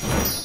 you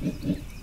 Mm-hmm.